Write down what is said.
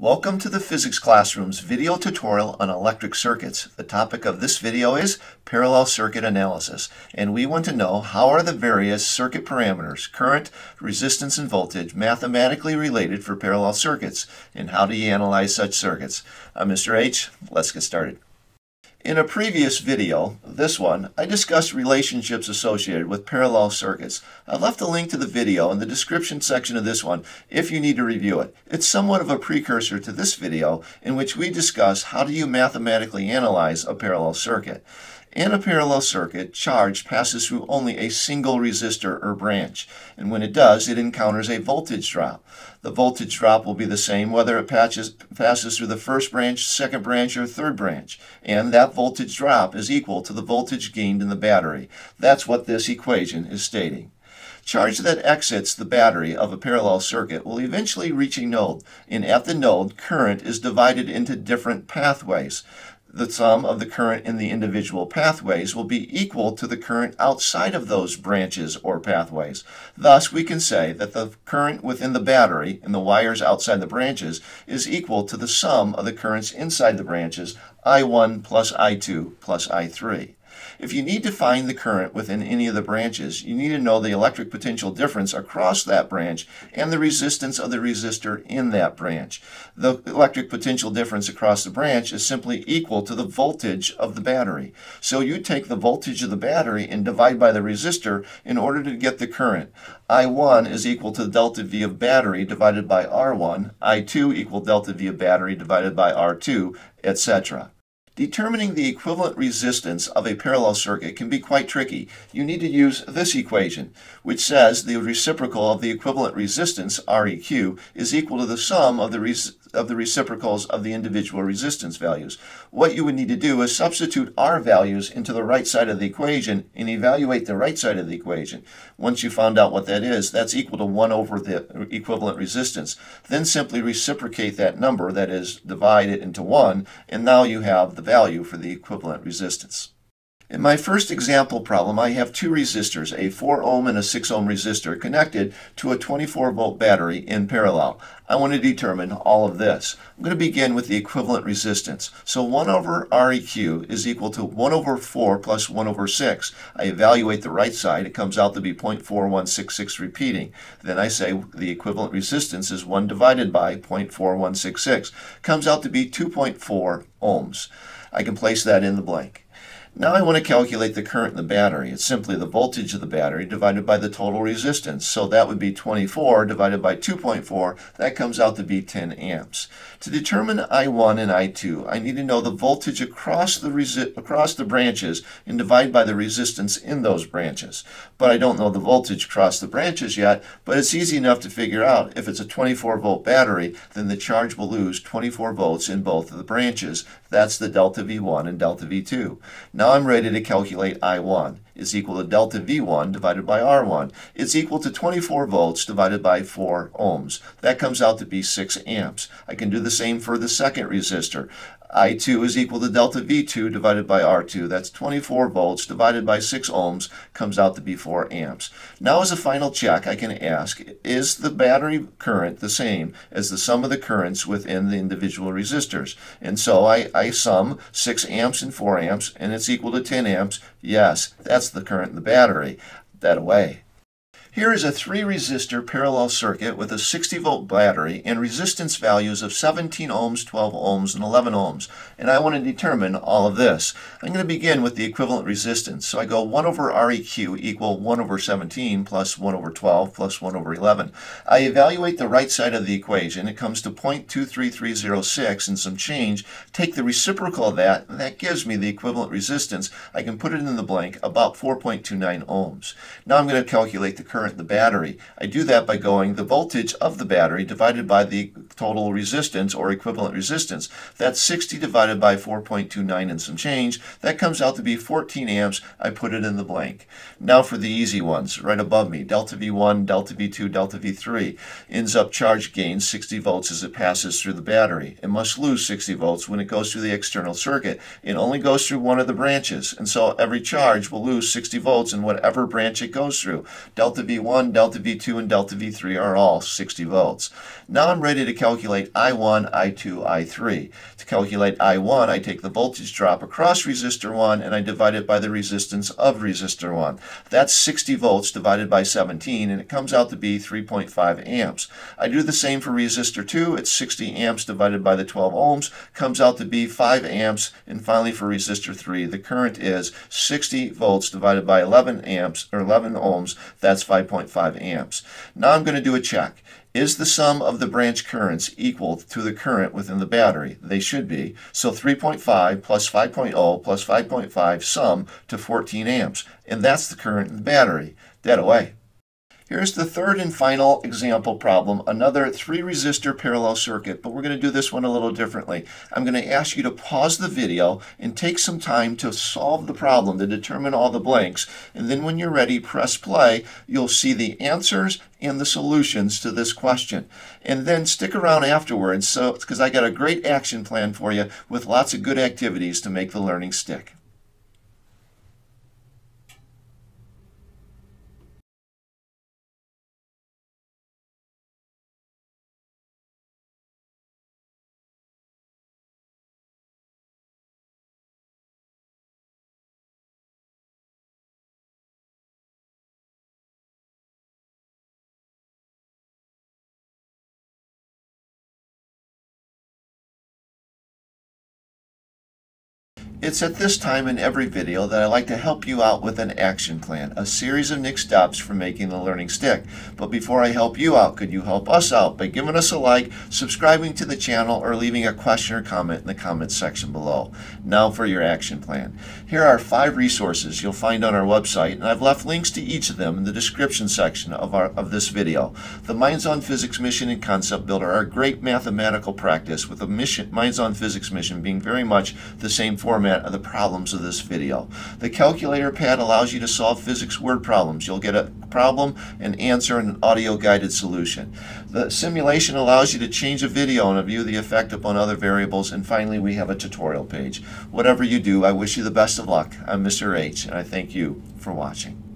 Welcome to the Physics Classroom's video tutorial on electric circuits. The topic of this video is parallel circuit analysis, and we want to know how are the various circuit parameters, current, resistance, and voltage, mathematically related for parallel circuits, and how do you analyze such circuits? I'm Mr. H. Let's get started. In a previous video, this one, I discussed relationships associated with parallel circuits. I've left a link to the video in the description section of this one if you need to review it. It's somewhat of a precursor to this video in which we discuss how do you mathematically analyze a parallel circuit. In a parallel circuit, charge passes through only a single resistor or branch, and when it does, it encounters a voltage drop. The voltage drop will be the same whether it patches, passes through the first branch, second branch, or third branch, and that voltage drop is equal to the voltage gained in the battery. That's what this equation is stating. Charge that exits the battery of a parallel circuit will eventually reach a node, and at the node, current is divided into different pathways the sum of the current in the individual pathways will be equal to the current outside of those branches or pathways. Thus, we can say that the current within the battery and the wires outside the branches is equal to the sum of the currents inside the branches, I1 plus I2 plus I3. If you need to find the current within any of the branches, you need to know the electric potential difference across that branch and the resistance of the resistor in that branch. The electric potential difference across the branch is simply equal to the voltage of the battery. So you take the voltage of the battery and divide by the resistor in order to get the current. I1 is equal to delta V of battery divided by R1, I2 equal delta V of battery divided by R2, etc. Determining the equivalent resistance of a parallel circuit can be quite tricky. You need to use this equation, which says the reciprocal of the equivalent resistance, Req, is equal to the sum of the of the reciprocals of the individual resistance values. What you would need to do is substitute R values into the right side of the equation and evaluate the right side of the equation. Once you found out what that is, that's equal to 1 over the equivalent resistance. Then simply reciprocate that number, that is, divide it into 1, and now you have the value for the equivalent resistance. In my first example problem, I have two resistors, a 4 ohm and a 6 ohm resistor, connected to a 24 volt battery in parallel. I want to determine all of this. I'm going to begin with the equivalent resistance. So 1 over Req is equal to 1 over 4 plus 1 over 6. I evaluate the right side. It comes out to be 0.4166 repeating. Then I say the equivalent resistance is 1 divided by 0.4166. Comes out to be 2.4 ohms. I can place that in the blank. Now I want to calculate the current in the battery. It's simply the voltage of the battery divided by the total resistance. So that would be 24 divided by 2.4. That comes out to be 10 amps. To determine I1 and I2, I need to know the voltage across the, across the branches and divide by the resistance in those branches. But I don't know the voltage across the branches yet, but it's easy enough to figure out if it's a 24 volt battery, then the charge will lose 24 volts in both of the branches. That's the delta V1 and delta V2. Now I'm ready to calculate I1 is equal to delta V1 divided by R1. It's equal to 24 volts divided by 4 ohms. That comes out to be 6 amps. I can do the same for the second resistor. I2 is equal to delta V2 divided by R2. That's 24 volts divided by 6 ohms comes out to be 4 amps. Now as a final check, I can ask, is the battery current the same as the sum of the currents within the individual resistors? And so I, I sum 6 amps and 4 amps, and it's equal to 10 amps. Yes, that's the current in the battery. That away. Here is a 3 resistor parallel circuit with a 60 volt battery and resistance values of 17 ohms, 12 ohms, and 11 ohms. And I want to determine all of this. I'm going to begin with the equivalent resistance. So I go 1 over Req equal 1 over 17 plus 1 over 12 plus 1 over 11. I evaluate the right side of the equation. It comes to 0.23306 and some change. Take the reciprocal of that, and that gives me the equivalent resistance. I can put it in the blank, about 4.29 ohms. Now I'm going to calculate the current current in the battery. I do that by going the voltage of the battery divided by the total resistance or equivalent resistance. That's 60 divided by 4.29 and some change. That comes out to be 14 amps. I put it in the blank. Now for the easy ones, right above me, delta V1, delta V2, delta V3. Ends up charge gains 60 volts as it passes through the battery. It must lose 60 volts when it goes through the external circuit. It only goes through one of the branches, and so every charge will lose 60 volts in whatever branch it goes through. Delta V1, delta V2, and delta V3 are all 60 volts. Now I'm ready to calculate I1, I2, I3. To calculate I1, I take the voltage drop across resistor 1 and I divide it by the resistance of resistor 1. That's 60 volts divided by 17 and it comes out to be 3.5 amps. I do the same for resistor 2. It's 60 amps divided by the 12 ohms, comes out to be 5 amps. And finally for resistor 3, the current is 60 volts divided by 11 amps or 11 ohms. That's 5.5 amps. Now I'm going to do a check. Is the sum of the branch currents equal to the current within the battery? They should be. So 3.5 plus 5.0 plus 5.5 sum to 14 amps. And that's the current in the battery. Dead away. Here's the third and final example problem, another three resistor parallel circuit, but we're going to do this one a little differently. I'm going to ask you to pause the video and take some time to solve the problem, to determine all the blanks, and then when you're ready, press play. You'll see the answers and the solutions to this question. And then stick around afterwards so because I got a great action plan for you with lots of good activities to make the learning stick. It's at this time in every video that I like to help you out with an action plan, a series of next steps for making the learning stick. But before I help you out, could you help us out by giving us a like, subscribing to the channel, or leaving a question or comment in the comments section below. Now for your action plan. Here are five resources you'll find on our website, and I've left links to each of them in the description section of, our, of this video. The Minds on Physics Mission and Concept Builder are a great mathematical practice with a mission, Minds on Physics mission being very much the same format format of the problems of this video. The calculator pad allows you to solve physics word problems. You'll get a problem, an answer, and an audio guided solution. The simulation allows you to change a video and view the effect upon other variables. And finally, we have a tutorial page. Whatever you do, I wish you the best of luck. I'm Mr. H, and I thank you for watching.